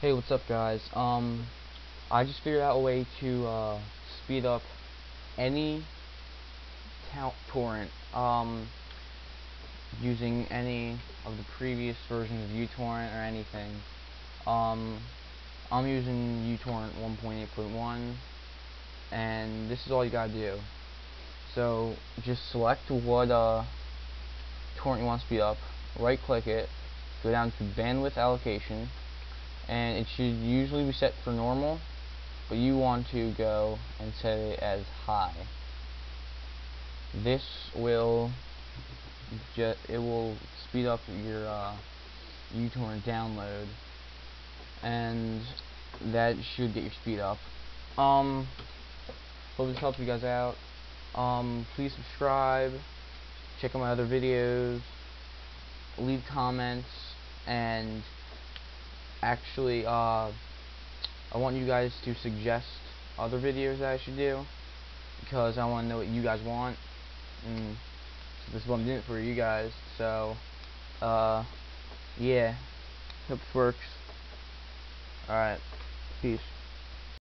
Hey, what's up guys? Um, I just figured out a way to uh, speed up any torrent um, using any of the previous versions of uTorrent or anything. Um, I'm using uTorrent 1.8.1 and this is all you gotta do. So just select what uh, torrent you want to speed up, right click it, go down to bandwidth allocation and it should usually be set for normal but you want to go and set it as high. This will it will speed up your uh, uTorrent download and that should get your speed up. Um hope this helps you guys out. Um please subscribe check out my other videos leave comments and actually uh, I want you guys to suggest other videos that I should do because I want to know what you guys want and this is what I'm doing for you guys so uh, yeah. Hope this works. Alright. Peace